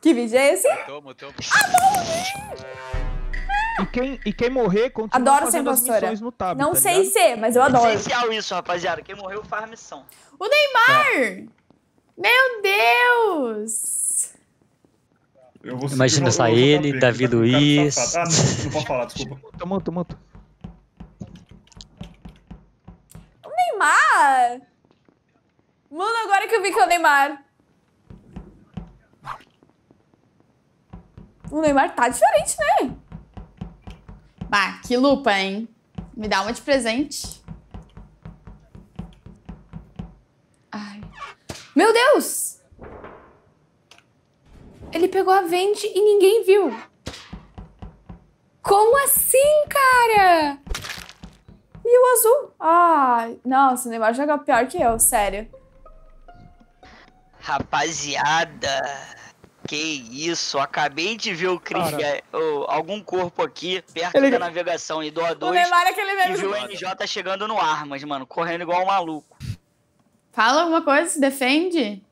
Que vídeo é esse? Mutou, mutou. E quem, e quem morrer, continua Adoro fazendo as missões no tab, Não tá sei ligado? ser, mas eu adoro. Essencial isso, rapaziada. Quem morreu faz missão. O Neymar! Meu Deus! Imagina só ele, Davi tá Luiz. Ah, não, não pode falar, desculpa. Muta, muta, muta. Neymar! Mano, agora que eu vi que é o Neymar. O Neymar tá diferente, né? Bah, que lupa, hein? Me dá uma de presente. Ai. Meu Deus! Ele pegou a vende e ninguém viu. Como assim, cara? E o azul? Ai, nossa, o Neymar joga pior que eu, sério. Rapaziada. Que isso, acabei de ver o é, ô, algum corpo aqui perto Ele- da navegação e do O A2 Neymar é aquele e mesmo. viu o NJ chegando no Armas, mano, correndo igual um maluco. Fala alguma coisa, se defende.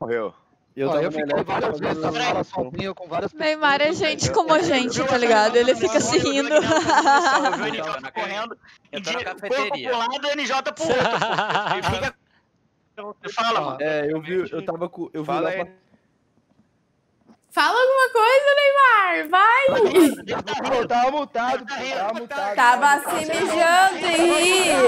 Morreu. Eu, Ó, eu fiquei várias várias vezes sozinho com váras Neymar é pessoas. gente como a gente, tá ligado? Ele fica se rindo. Eu vi o NJ correndo e de na corpo cafeteria. pro lado e o NJ pro outro. E fica... Fala, mano. É, eu vi, eu tava com. Eu vi Fala lá pra- Fala alguma coisa, Neymar. Vai. Tava multado, tava multado. Tava se mijando e calma,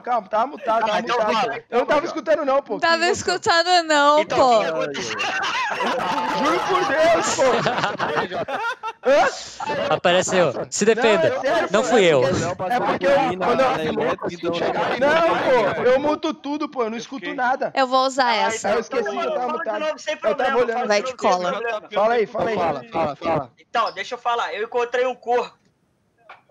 calma, calma, tava multado, Ah, tava então multado. fala. Eu não tava escutando não, pô. Tava escutando não, Então, pô. que? Juro por Deus, pô. Apareceu. Se defenda. Não, é sério, Não fui é eu. É porque eu, quando eu, não, pô, eu muto tudo, pô, eu não escuto nada. Eu vou usar Ah, essa. então, Eu esqueci que eu tava mutado. Eu tava olhando. fala Vai de que cola. Fala aí, fala aí. Fala, fala, fala. Então, deixa eu falar. Eu encontrei um corpo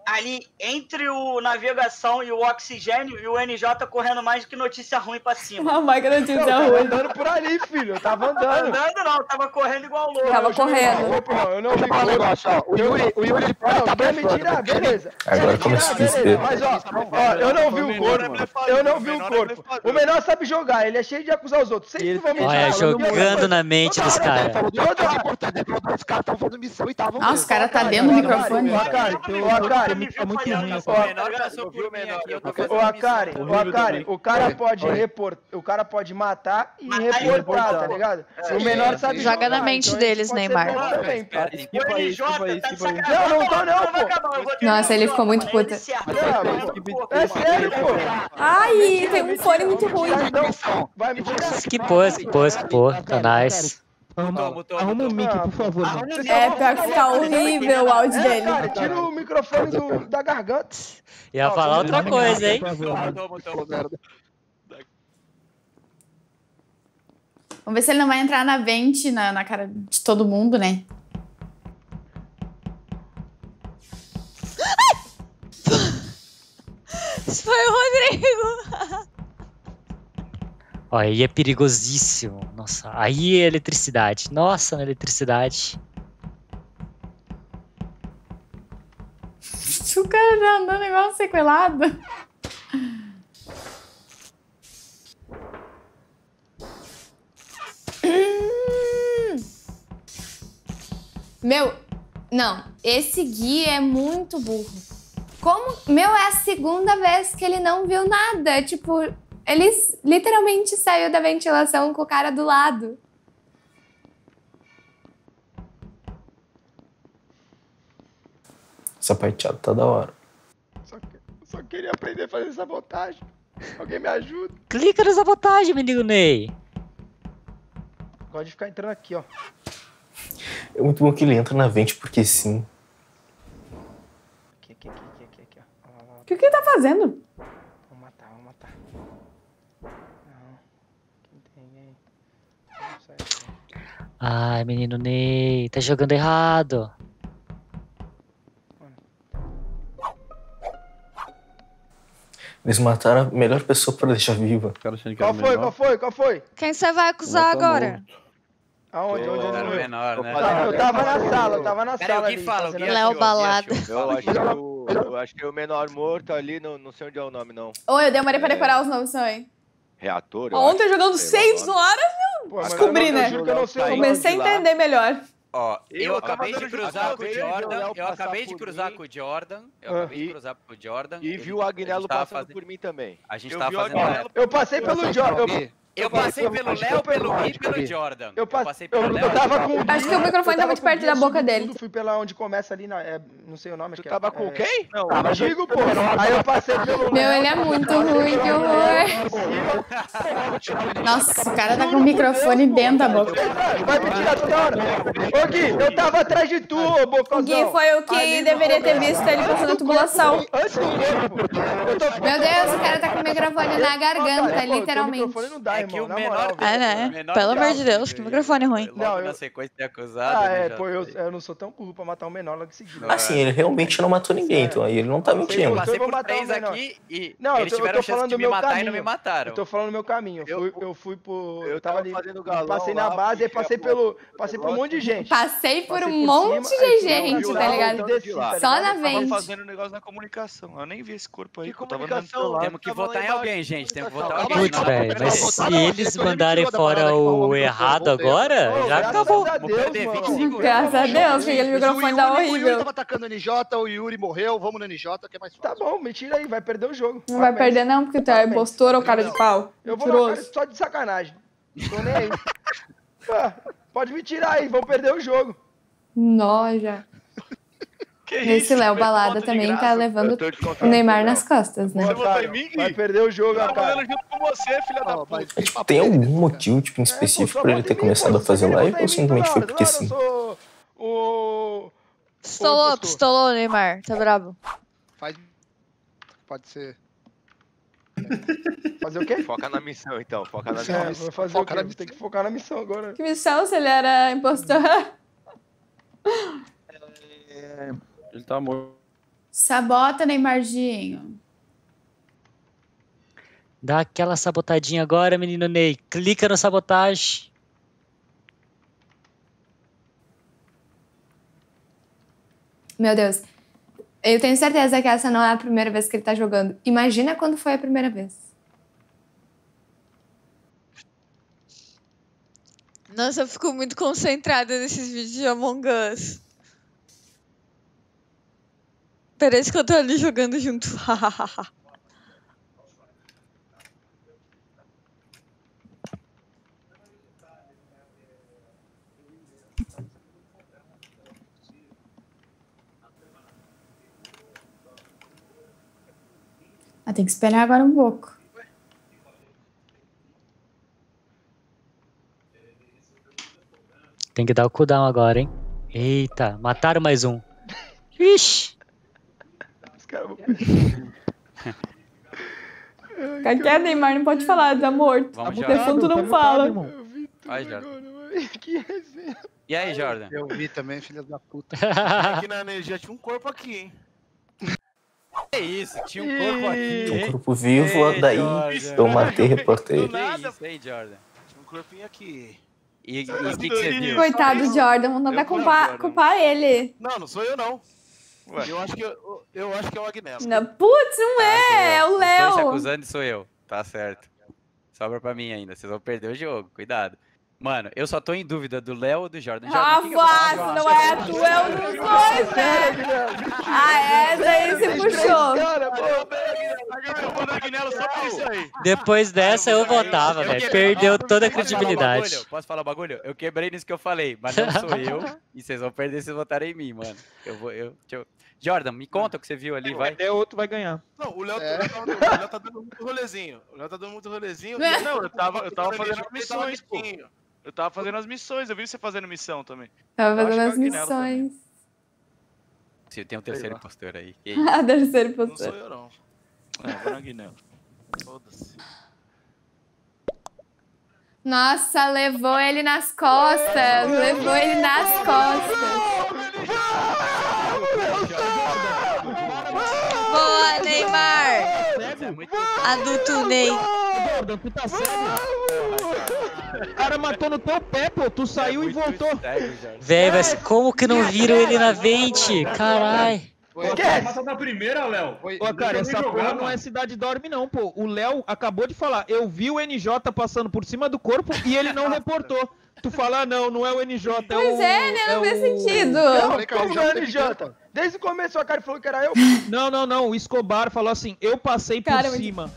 ali entre o navegação e o oxigênio e o NJ correndo mais do que notícia ruim pra cima. a máquina Eu notícia tava ruim. andando por ali, filho, eu tava andando. Andando não, tava correndo igual louco. Tava Eu correndo. não, pô, Eu não vi Deixa eu falar um negócio, ó. O Yuri, o Yuri Não, tá quer me blefando, tirar, porque ele- beleza. Agora tirar, a beleza. Mas ó, ó, eu não vi o corpo. Eu não vi o corpo. O menor sabe jogar, ele é cheio de acusar os outros. Sempre vão me Olha, jogando na mente dos caras. que os caras estavam fazendo missão e estavam. Nossa, o cara tá dentro do microfone. Ô, Akari, ô, Akari, É muito ruim essa. O menor passou por mim aqui, eu tô fazendo Ô, Akari, ô, Akari, o cara pode repor, o cara pode matar e Matar reportar, reportar. tá ligado? É, o menor sabe Joga jogar, na mente então deles, Neymar. tá. Não, não tô não, Vai pô. Nossa, ele ficou muito corpo. É sério, pô. Ai, tem um fone muito ruim. Vai me tirar. Esquipou, esquipou, esquipou. Tá nice. Arruma, mutou, arruma um mutou. mic, por favor. mano. É, pior que fica horrível o áudio É, dele. cara, tira o microfone do- da garganta. Ia falar outra coisa, hein? Mutou, mutou, mutou. Vamos ver se ele não vai entrar na vente na, na cara de todo mundo, né? Isso foi o Rodrigo. Ó, aí é perigosíssimo. Nossa, aí é eletricidade. Nossa, na eletricidade. O cara tá andando igual um sequelado. Meu, não, esse Gui é muito burro. Como, meu, é a segunda vez que ele não viu nada. Tipo, ele literalmente saiu da ventilação com o cara do lado. Sapateado tá da hora. Só, que- só queria aprender a fazer sabotagem. Alguém me ajuda. Clica na sabotagem, menino Ney. Pode ficar entrando aqui, ó. É muito bom que ele entra na vente porque sim. Aqui, aqui, aqui, aqui, aqui, aqui, ó. O que, que ele tá fazendo? Vamos matar, vamos matar. Não. Quem tem aí? Não sai aqui. Ai, menino Ney, tá jogando errado. Eles mataram a melhor pessoa pra deixar viva. Qual foi, qual foi, qual foi? Quem você vai acusar agora? Aonde, onde, Era o menor, né? Tá, Eu tava na sala, eu tava na Pera sala o que ali. fala? O Léo Balada. Eu acho que o, eu acho que o menor morto ali, não, não sei onde é o nome, não. Ô, eu demorei pra É. decorar os nomes também. Reator? Ontem jogando sei lá o seis nome. horas, Pô, Pô, né? Comecei a entender melhor. Ó, eu Eu acabei de cruzar com o Jordan. Eu passar acabei de cruzar com o Jordan. Eu Ah. acabei de cruzar com o Jordan. E viu o Agnello passando fazendo- por mim também. A gente Eu tava vi fazendo. Eu passei pelo Jordan. Eu, Eu passei pelo Léo, eu pelo Gui e pelo Jordan. eu, passe- passei eu, pelo eu Léo. tava com o Acho que o microfone eu tá tava muito o perto da eu boca dele. tudo, Fui pela onde começa ali, na, é, não sei o nome. Tu é- tava com é, quem? Não, Tava digo, pô. Aí eu passei pelo Meu, ele é muito ruim, que horror. Nossa, o cara tá com o microfone dentro da boca. Vai me tirar toda hora. Ô Gui, eu tava atrás de tu, ô bocozão. O Gui foi o que deveria ter visto ele passando a tubulação. Antes do. Eu. Meu Deus, o cara tá com o microfone na garganta, literalmente. microfone não dá, É irmão, o menor-. É, né? Menor Pelo amor de Deus, que microfone ruim. Logo Não, eu- na sequência de acusado. Ah, né, é, pô, eu, eu não sou tão burro pra matar o menor logo em seguida. Assim, ele realmente não matou ninguém, então aí ele não tá mentindo. passei Eu vou por três aqui e Não, eu eles tiveram chance falando de do me meu matar e não me mataram. Eu tô falando no meu caminho. Eu Eu- fui, por. eu tava tava ali. Passei na base e passei pelo. Passei por um monte de gente. Passei por Passei um monte de gente, tá ligado? Só na Tava vente. fazendo um negócio na comunicação. Eu nem vi esse corpo aí. Que eu tava do comunicação? Temos que Tava votar em alguém, gente. Temos que votar em alguém. Putz, velho, mas Se eles tô mandarem fora o errado agora, Ô, já graças acabou. a Vou Deus, perder 20 mano. segundos. Graças a Deus, que aquele Mas o microfone Yuri- tá O Yuri horrível. tava atacando o NJ, o Yuri morreu, vamos no NJ, que é mais Tá fácil. bom, me tira aí, vai perder o jogo. Não vai perder não, porque tu é impostor ou cara de pau. Eu vou na só de sacanagem. Tô nem aí. Ah, pode me tirar aí, vão perder o jogo. Noja. Que Esse isso? Léo Foi Balada voto de também tá levando o. Neymar nas costas, né? Você votou em mim? Vai perder o jogo, Eu tava cara. andando junto com você, filha da Não, mas puta. esse papo Tem algum cara. motivo, tipo, É, específico pô, pra ele ter começado pô, a fazer live ou simplesmente foi porque sim? Eu sou o... Pistolou, impostor. pistolou, Neymar. Tá brabo. Faz... Pode ser. Fazer o quê? Foca na missão, então. Foca na É, missão. vou fazer Foca o na quê? Vou ter que focar na missão agora. Que missão se ele era impostor? Ele tá morto. Sabota, Neymarzinho. Dá aquela sabotadinha agora, menino Ney. Clica no sabotagem. Meu Deus. Eu tenho certeza que essa não é a primeira vez que ele tá jogando. Imagina quando foi a primeira vez. Nossa, eu fico muito concentrada nesses vídeos de Among Us. Parece que eu tô ali jogando junto. Ah, tem que esperar agora um pouco. Tem que dar o cooldown agora, hein? Eita, mataram mais um. Ixi. Os caras vão... Fica quieto, Neymar, não pode falar, tá morto. Vamos, O Jordan. defunto Tá não mutado, fala. irmão. Eu vi tudo Vai, Jordan. Que resenha. E aí, Jordan? Eu vi também, filha da puta. Aqui na energia tinha um corpo aqui, hein? Que isso? Tinha um corpo aqui. Um hein? corpo vivo, Ei, daí Jordan. eu matei, reportei. Nada. isso, hein, Jordan? Tinha um corpinho aqui. E e o que, que você viu? Coitado do Jordan, Eu vou, culpar, culpar ele. Não, não sou eu, não. Eu acho que, eu, eu acho que é o Agnello. Não, putz, não é, é o dois se Léo. acusando e sou eu. Tá certo. Sobra pra mim ainda. Vocês vão perder o jogo. Cuidado. Mano, eu só tô em dúvida do Léo ou do Jordan. Jordan, Ah, se não é tu, é um dos dois, né? Ah, essa aí se puxou. Cara, pô. Agnello só por isso aí. Depois dessa eu votava, velho. Perdeu toda a credibilidade. Posso falar um bagulho? Eu quebrei nisso que eu falei, mas não sou eu. e vocês vão perder se votarem em mim, mano. Eu vou. Eu, deixa eu- Jordan, me conta o que você viu ali, vai. É outro vai ganhar. Não, o Léo É. tá, o Léo tá dando muito rolezinho. O Léo tá dando muito rolezinho. É. Não, eu tava, eu tava Tá fazendo as missões, pô. Eu tava fazendo as missões, eu vi você fazendo missão também. Tava fazendo as é o missões. Se tem um terceiro impostor aí. Que isso? A terceira Não sou impostor. eu, não. É. Foda-se. Nossa, levou ele nas costas. Levou ele nas costas. Boa, Neymar! Adulto Ney. Jordan, tu tá cego? O cara matou no teu pé, pô. Tu saiu e voltou. Sério, Jordan. Véi, mas como que não viram ele na vente? Carai. Foi. Esquece! Da primeira, Léo. Foi. Ô, cara, essa jogar, porra não é cidade dorme, não, pô. O Léo acabou de falar. Eu vi o NJ passando por cima do corpo e ele não reportou. Tu fala, ah, não, não é o NJ, é Pois o. é, né? Não é faz o- sentido. Eu falei, cara, Como não é teve NJ? Desde o começo a cara falou que era eu. Não, não, não. O Escobar falou assim: eu passei por Cara, mas- cima.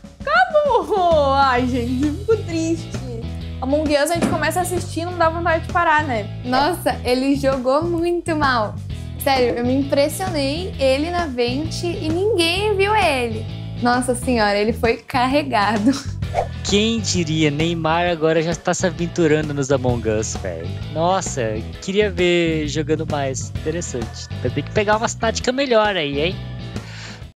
Oh, ai, gente, eu fico triste. Among Us a gente começa a assistir e não dá vontade de parar, né? Nossa, ele jogou muito mal. Sério, eu me impressionei ele na Vente e ninguém viu ele. Nossa senhora, ele foi carregado. Quem diria, Neymar agora já tá se aventurando nos Among Us, velho. Nossa, queria ver jogando mais. Interessante. Vai ter que pegar umas táticas melhor aí, hein?